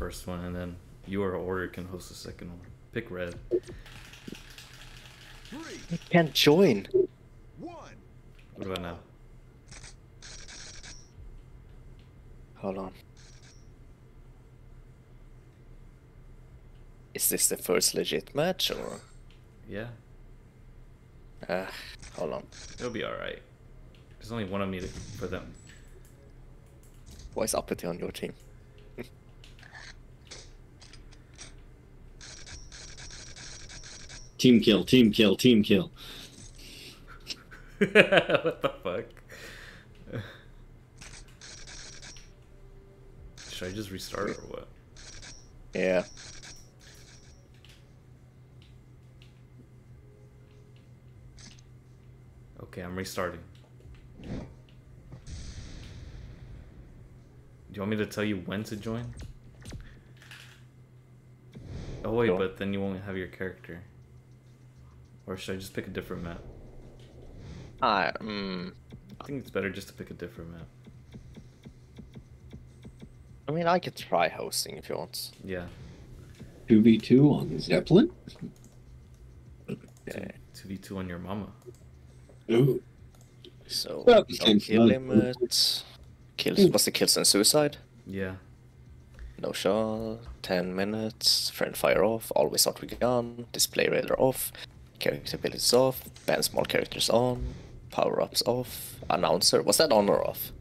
first one, and then you or Order can host the second one. Pick red. I can't join. What about now? Hold on. Is this the first legit match or? Yeah, Uh, hold on. it'll be alright. There's only one of me to, for them. Why is Uppity on your team? Team kill, team kill, team kill. what the fuck? Should I just restart or what? Yeah. Okay, I'm restarting. Do you want me to tell you when to join? Oh wait, Sure. but then you won't have your character. Or should I just pick a different map? I mm, I think it's better just to pick a different map. I mean, I could try hosting if you want. Yeah, 2v2 on Zeppelin? Yeah. two v two on your mama. Ooh. So Well, no kill fun. limit. Kills. What's the kills and suicide? Yeah, No shot. Ten minutes. Friend fire off. Always start with gun. Display radar off. Character abilities off. Ban small characters on. Power ups off. Announcer. Was that on or off?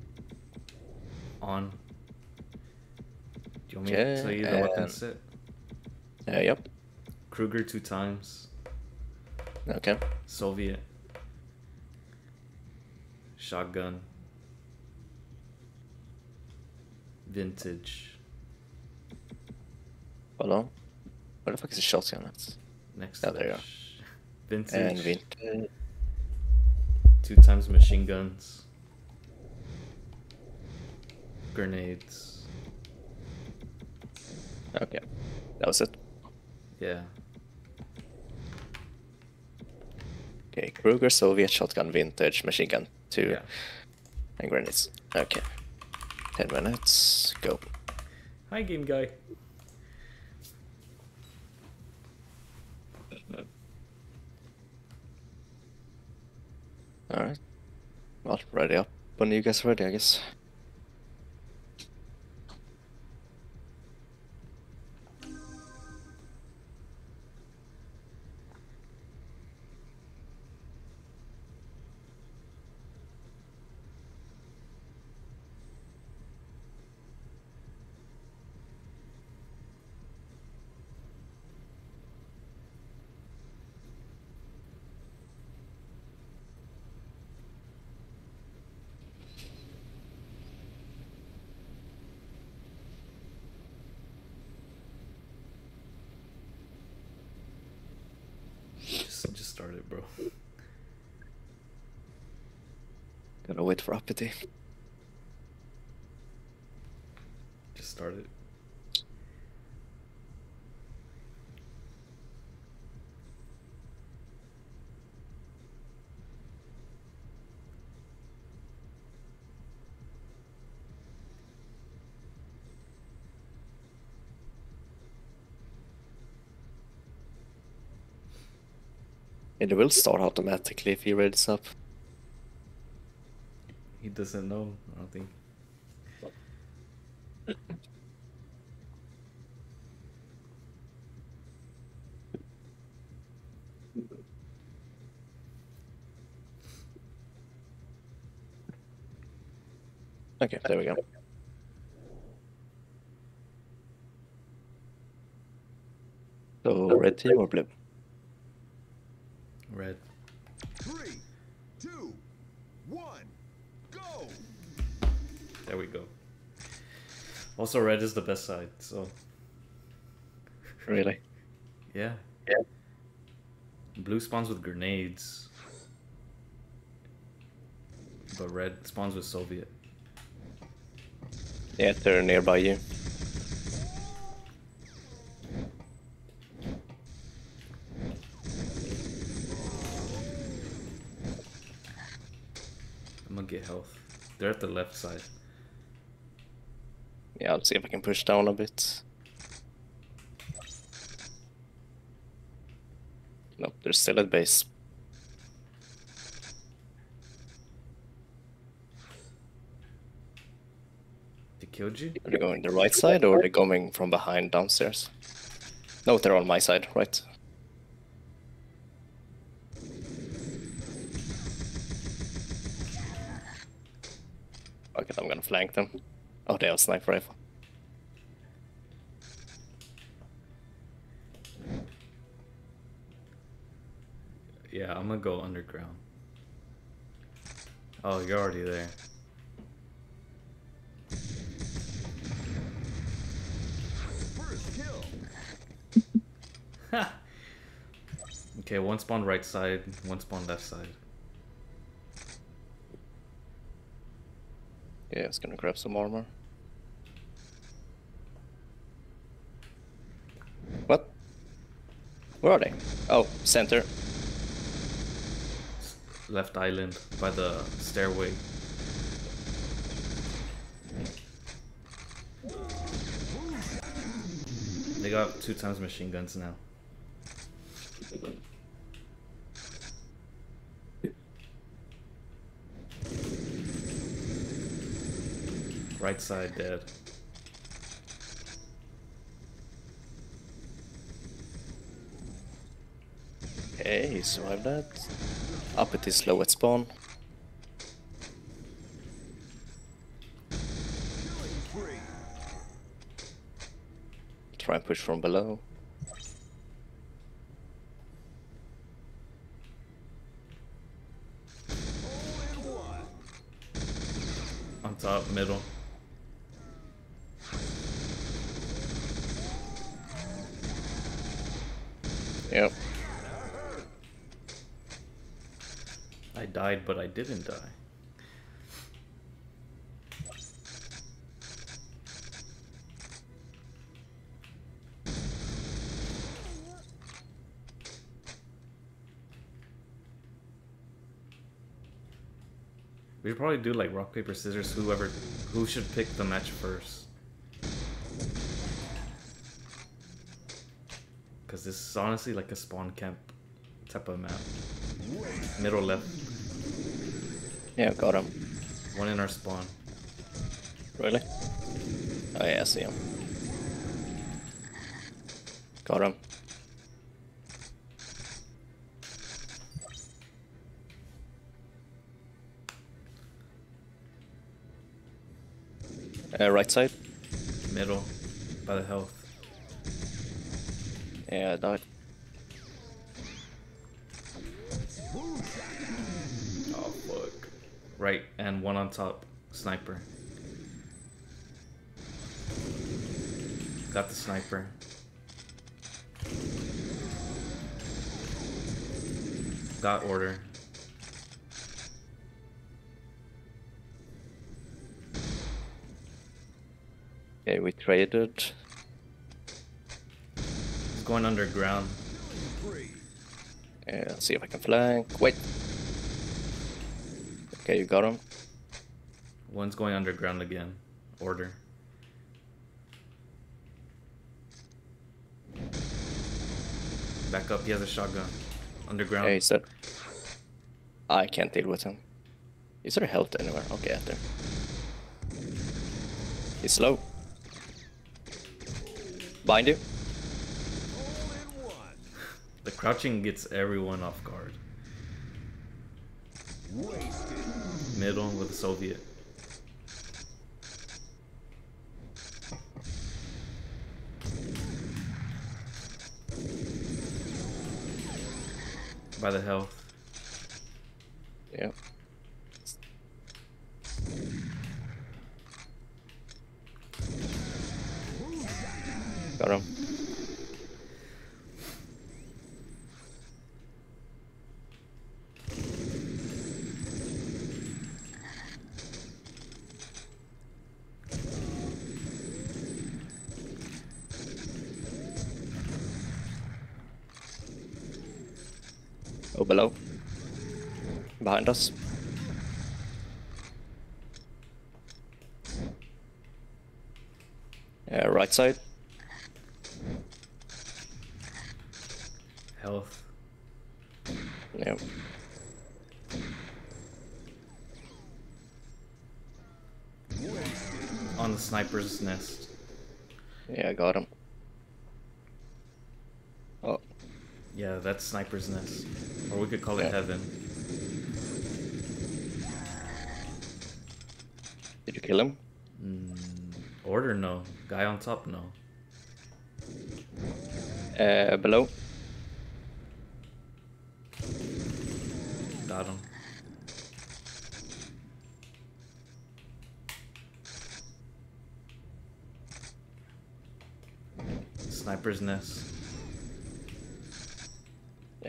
on. Do you want me Okay, to tell you the weapon set? Uh, yep. Kruger two times. Okay. Soviet. Shotgun. Vintage. Hold on. What the fuck is the shotgun at? Next. Oh, there you are. Vintage. And vintage. Two times machine guns. Grenades. Okay. That was it. Yeah. Okay. Kruger, Soviet, shotgun, vintage, machine gun, two, Yeah. and grenades. Okay. Ten minutes. Go. Hi, game guy. All right. Well, ready up when you guys are ready, I guess. Just, just start it, bro. Gotta wait for uppity. Just start it. It will start automatically if he readies up. He doesn't know. I don't think. Okay, there we go. So red team or blue? Red. There we go. Also, red is the best side. So Really? yeah. Yeah. Blue spawns with grenades. But red spawns with Soviet. Yeah, they're nearby you. I'm gonna get health. They're at the left side. Yeah, I'll see if I can push down a bit. Nope, they're still at base. They killed you? Are they going the right side or are they coming from behind downstairs? No, they're on my side, right? Okay, I'm gonna flank them. Oh, they have sniper rifle. Yeah, I'm gonna go underground. Oh, you're already there. First kill. Ha! okay, one spawn right side, one spawn left side. Yeah, it's gonna grab some armor. What? Where are they? Oh, center. Left island by the stairway. They got two times machine guns now. Right side dead. Okay, he survived that. Uppity's low at spawn. Try and push from below. On top, middle. Yep. I died, but I didn't die. We should probably do like rock paper scissors. Whoever, who should pick the match first? Because this is honestly like a spawn camp type of map. Middle left, Yeah, got him. one in our spawn. Really? Oh yeah, I see him. Got him. Uh, right side? Middle, by the health. Yeah, I Right, and one on top. Sniper. Got the sniper. Got order. Okay, we traded. It's going underground. Yeah, let's see if I can flank. Wait. Okay, you got him. One's going underground again. Order. Back up, he has a shotgun. Underground. Okay, he's dead. I can't deal with him. Is there health anywhere? Okay, out there. He's slow. Bind you. All in one. The crouching gets everyone off guard. Wasted. Middle with the Soviet. By the health. Yeah. Got him. Below. Behind us. Yeah, right side. Health. Yeah. On the sniper's nest. Yeah, I got him. Oh, Yeah, that's sniper's nest. Or we could call it Yeah. heaven. did you kill him? Mm, order no. Guy on top no. Uh, below. Got him. Sniper's nest.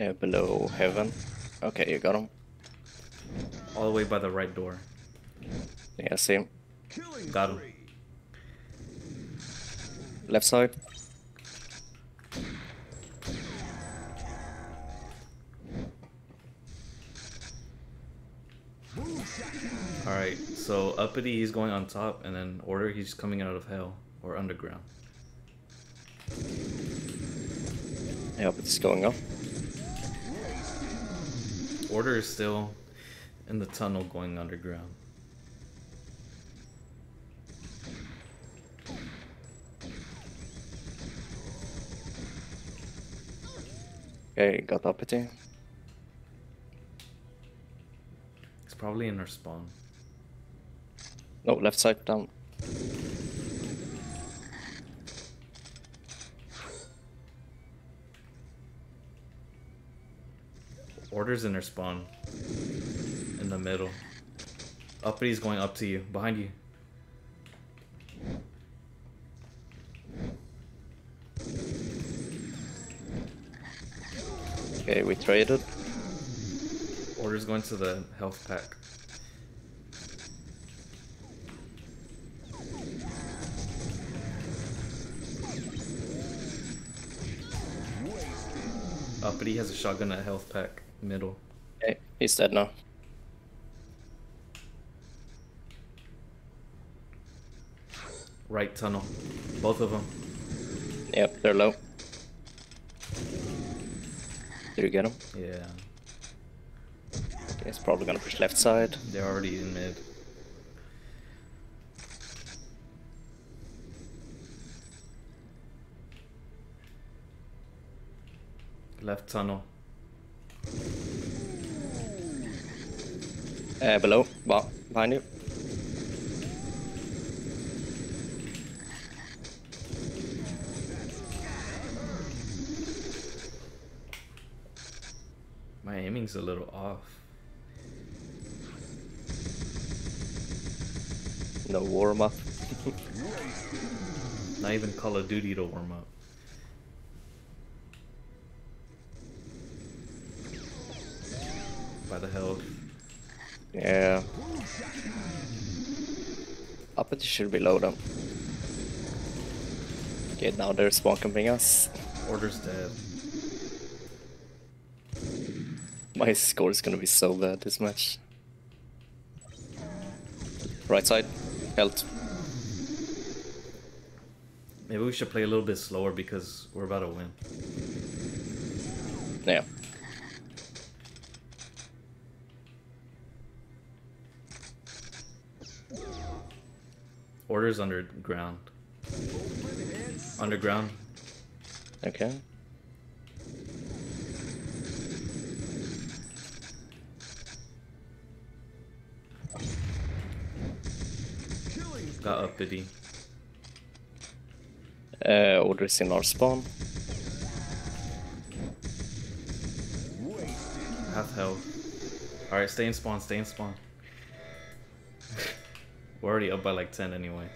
Uh, below heaven. Okay, you got him. All the way by the right door. Yeah, see him. Got him. Left side. Alright, so uppity he's going on top, and then order he's coming out of hell or underground. I hope it's going up. Order is still in the tunnel going underground. Okay, got uppity. It's probably in our spawn. No, left side down. Order's in their spawn. In the middle. Uppity's going up to you. Behind you. Okay, we traded. Order's going to the health pack. Uppity has a shotgun at health pack. Middle. Okay, he's dead now. Right tunnel. Both of them. Yep, they're low. Did you get him? Yeah. Okay, he's probably gonna push left side. They're already in mid. Left tunnel. Uh, below. Well, behind you. My aiming's a little off. No warm up. Not even Call of Duty to warm up. Yeah. Uppity should be low. Okay, now they're spawn camping us. Order's dead. My score is gonna be so bad this match. Right side, health. Maybe we should play a little bit slower because we're about to win. Yeah. Underground. Underground. Okay. Got uppity. Uh, orders in our spawn. Half health. Alright, stay in spawn, stay in spawn. We're already up by like 10 anyways.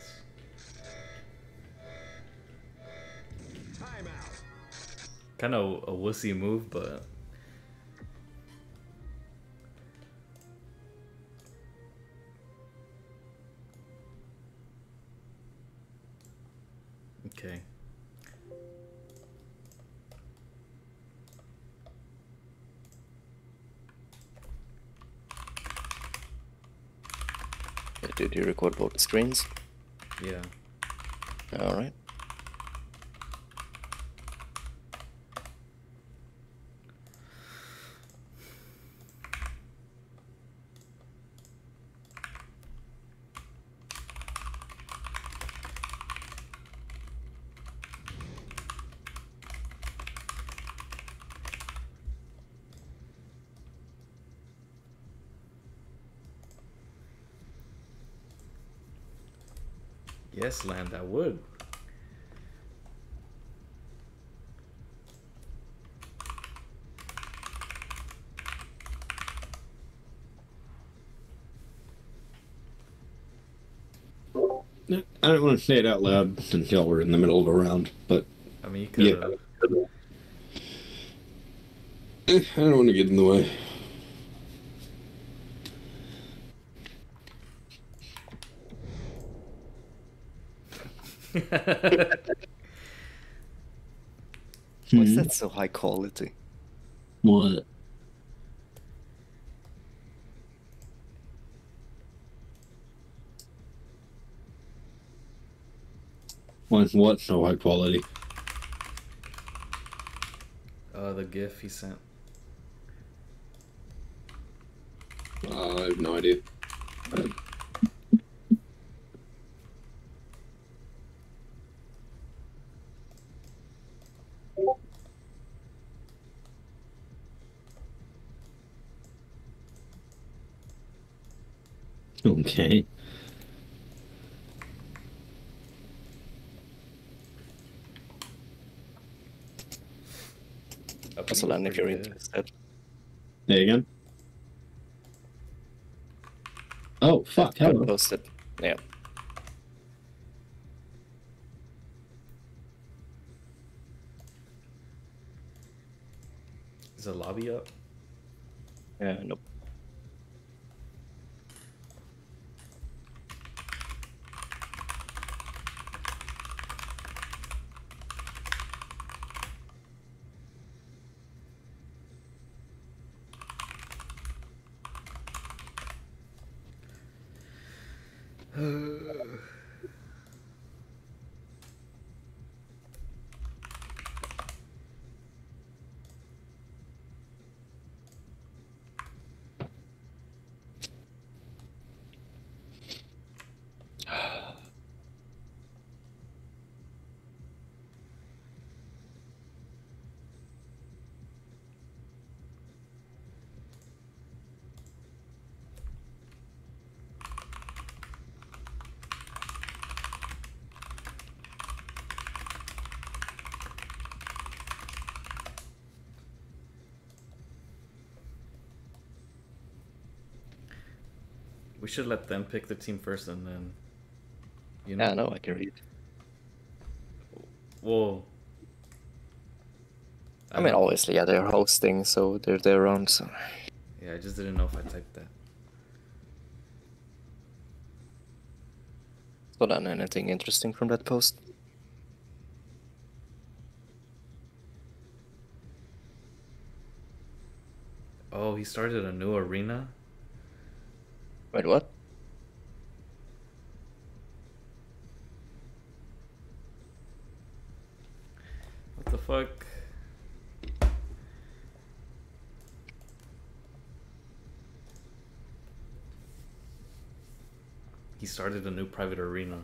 Kind of a wussy move, but. You record both screens? Yeah. Alright. Yes, land, I would. I don't want to say it out loud until we're in the middle of a round, but I mean, you could Yeah. I don't want to get in the way. Why is Hmm. that so high quality? What? What? What? So high quality. uh, the GIF he sent. Uh, I have no idea. Okay. Uppity Also, was land if you're pretty good. interested. There you go. Oh fuck! I Hello. posted. Yeah. Is the lobby up? Yeah, nope. We should let them pick the team first and then. You know? Yeah, no, I can read. Whoa. I mean, obviously, yeah, they're hosting, so they're they're around. So Yeah, I just didn't know if I typed that. so then anything interesting from that post? Oh, he started a new arena? Wait, what? What the fuck? He started a new private arena.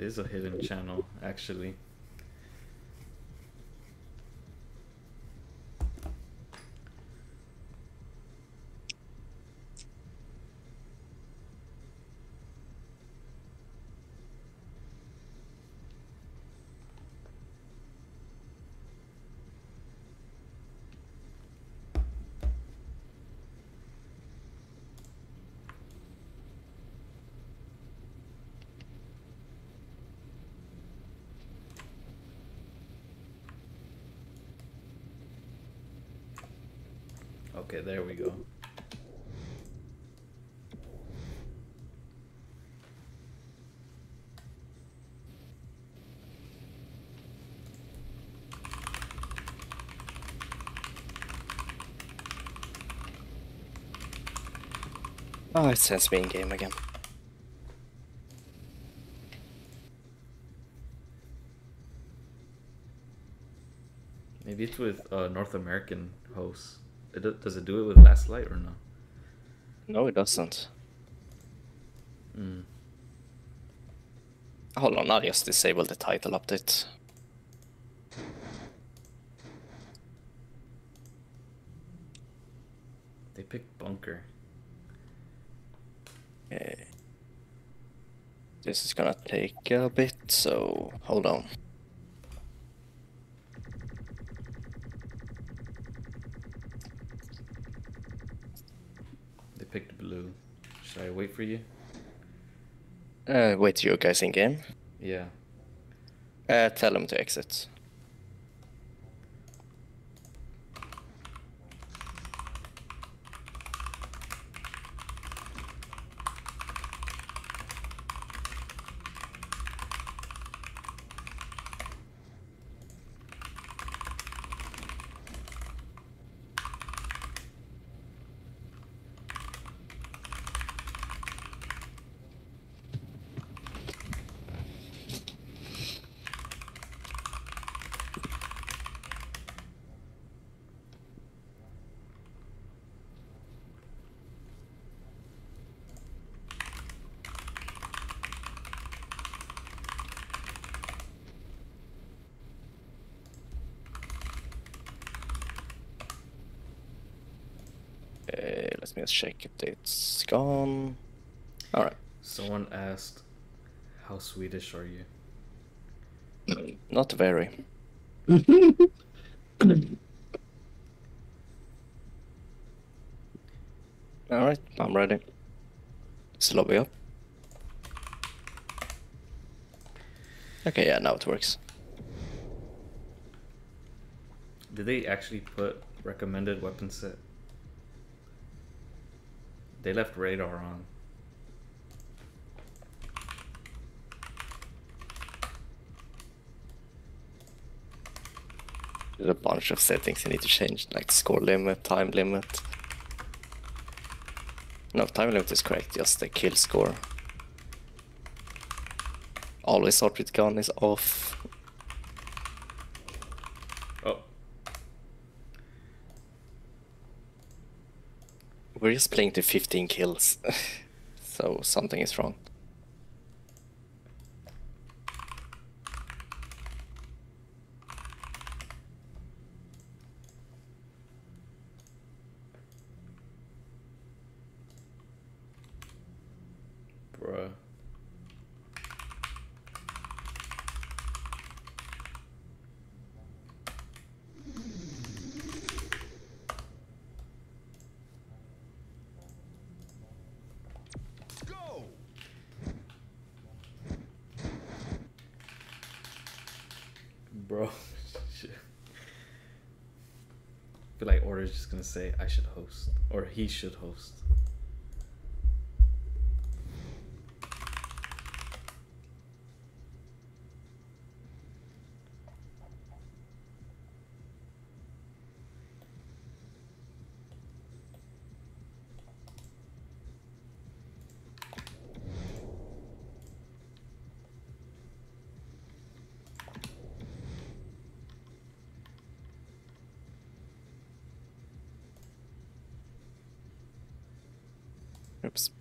It is a hidden channel, actually. Okay, there we go. Oh, it sends me in game again. Maybe it's with uh, North American hosts. It, does it do it with Last Light or no? No, it doesn't. Mm. Hold on, I'll just disable the title update. They picked Bunker. Okay. This is gonna take a bit, so hold on. They picked Blue. Should I wait for you? Uh, wait, you guys in game? Yeah. Uh, tell them to exit. Uh, let me just check if it's gone. Alright. Someone asked, "How Swedish are you?" Not very. Alright, I'm ready. Is lobby up? Okay, yeah, now it works. Did they actually put recommended weapon set? They left radar on. There's a bunch of settings you need to change, like score limit, time limit. No, time limit is correct, just the kill score. Always start with gun is off. Oh, We're just playing to 15 kills, so something is wrong. bruh. Go! Bro. Shit. I feel like Order's just gonna say I should host. Or he should host. Oops.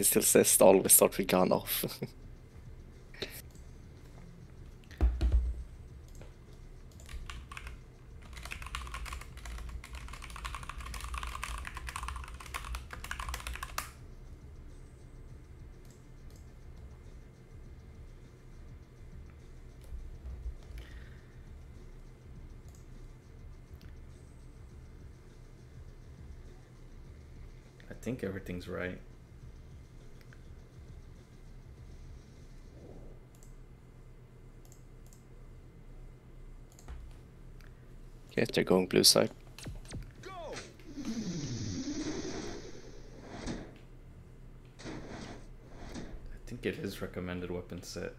He still says always start with gun off. I think everything's right. They're going blue side. I think it is recommended weapon set.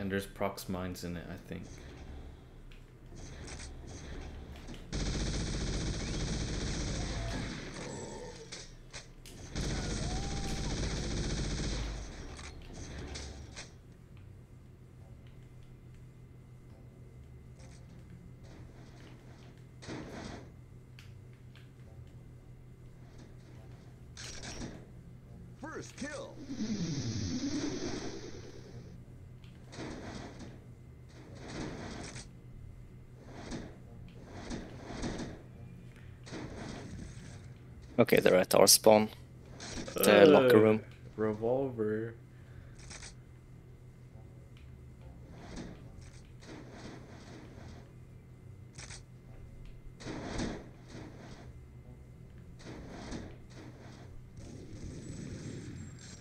And there's prox mines in it, I think. Kill! Okay, they're at our spawn. The locker Uh, room. Revolver.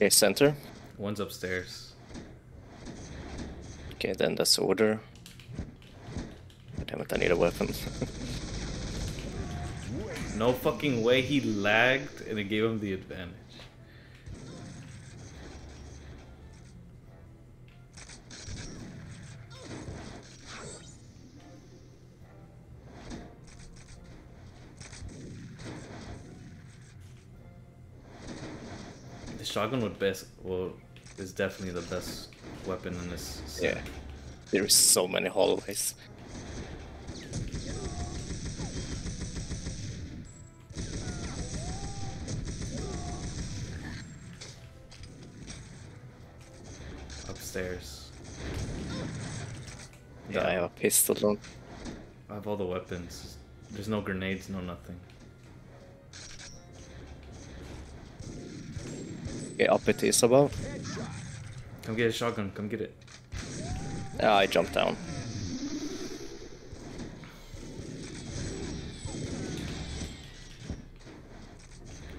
Okay, center. One's upstairs. Okay, then that's order. Damn it, I need a weapon. No fucking way he lagged and it gave him the advantage. Shotgun would best well is definitely the best weapon in this. set. yeah. There's so many hallways. Upstairs. Yeah, I have a pistol on. I have all the weapons. There's no grenades, no nothing. Okay, Uppity's above. Come get a shotgun, come get it. Yeah, I jumped down.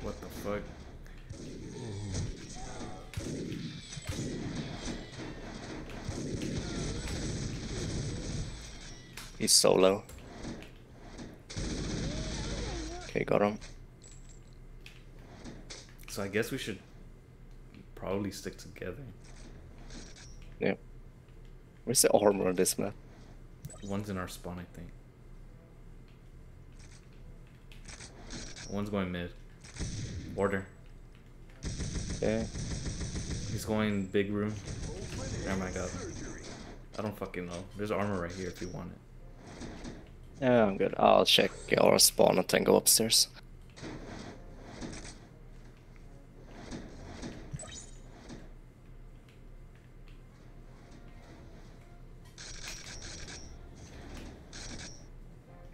What the fuck? He's solo. Okay, got him. So I guess we should probably stick together. Yeah. Where's the armor on this map? One's in our spawn, I think. One's going mid. Order. Yeah. He's going big room. Oh my god. I don't fucking know. There's armor right here if you want it. Yeah, I'm good. I'll check our spawn and then go upstairs.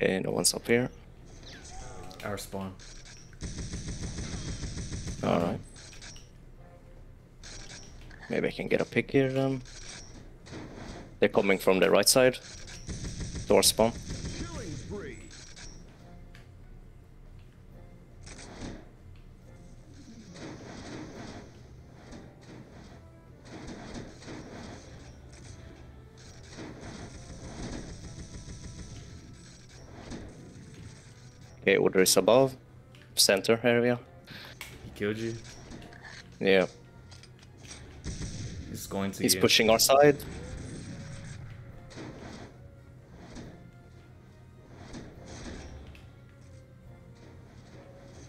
Okay, no one's up here. Our spawn. Alright. Maybe I can get a pick here then. They're coming from the right side. Door spawn. Order is above. Center area. He killed you. Yeah. He's going to He's you. pushing our side.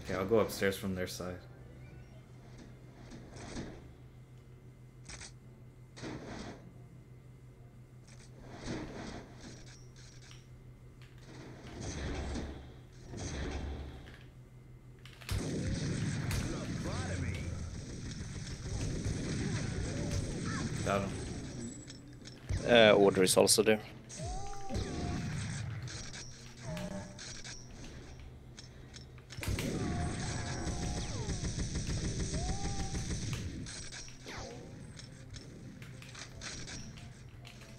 Okay, I'll go upstairs from their side. Him. Uh, order is also there.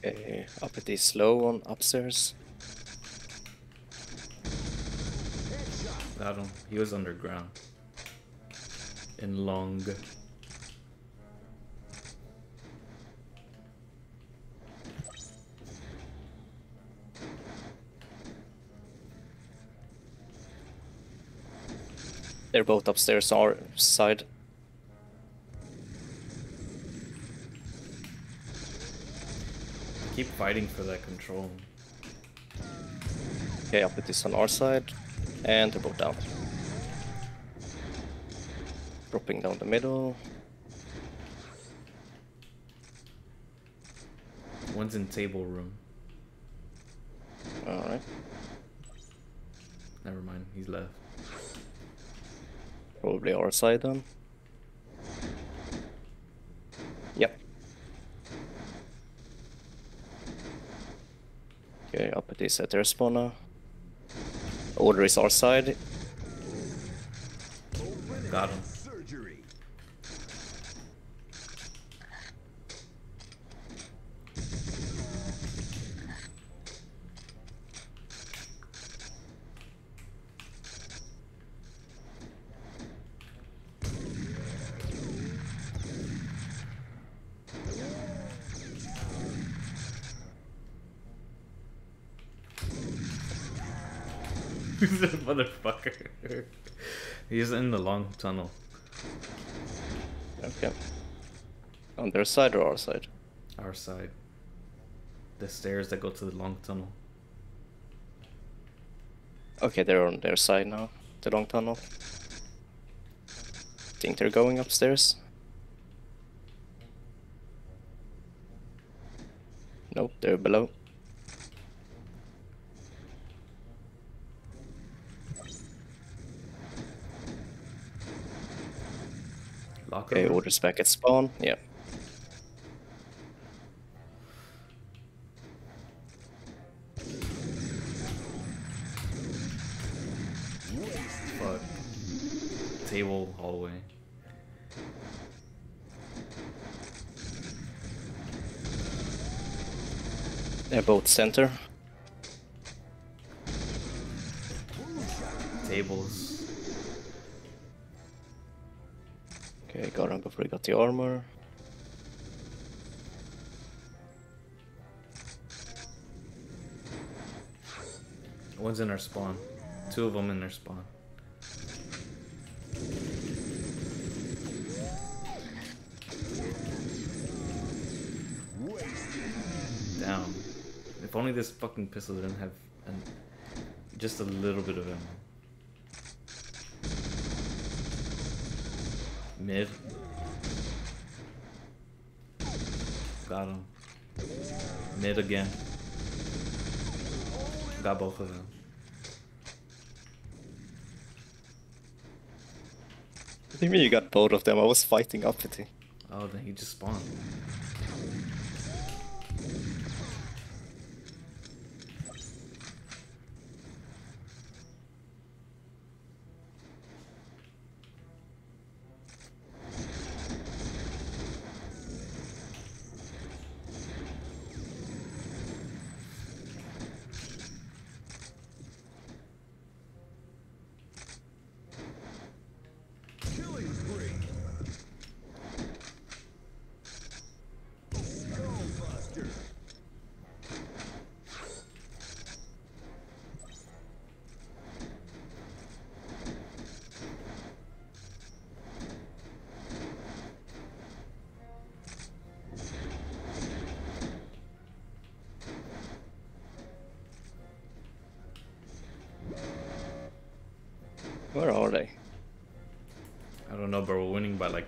Okay, Uppity's slow on upstairs. Got him. He was underground. In long. They're both upstairs on our side. Keep fighting for that control. Okay, Uppity's on our side. And they're both down. Dropping down the middle. One's in table room. Alright. Never mind, he's left. Probably our side then. Yep. Okay, Uppity's at their spawner. Order is our side. Got him. Surgery. He's a motherfucker. He's in the long tunnel. Okay. On their side or our side? Our side. The stairs that go to the long tunnel. Okay, they're on their side now. The long tunnel. Think they're going upstairs? Nope, they're below. Locker Okay, room. orders back at spawn. Yeah. Fuck. Table hallway. They're both center. The armor. One's in our spawn. Two of them in their spawn. Down. If only this fucking pistol didn't have an, just a little bit of ammo. Mid. Got him. Mid again. Got both of them. What do you mean you got both of them? I was fighting up uppity. Oh, then he just spawned.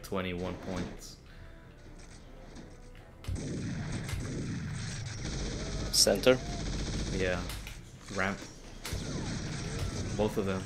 Like 21 points. Center. Yeah. Ramp. Both of them.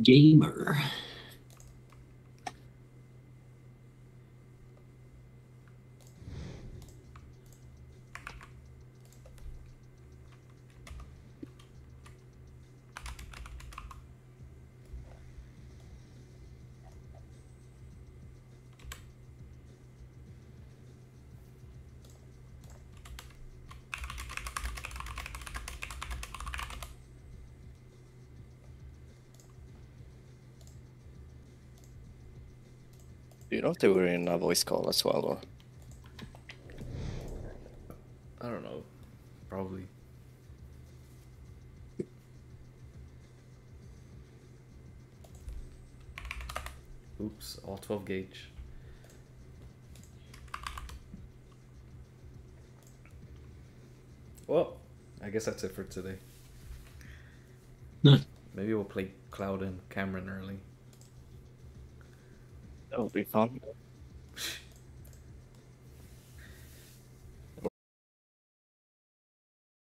Gamer. Do you know if they were in a voice call as well, or I don't know. Probably. Oops, all 12 gauge. Well, I guess that's it for today. Huh. Maybe we'll play Cloud and Cameron early. That would be fun?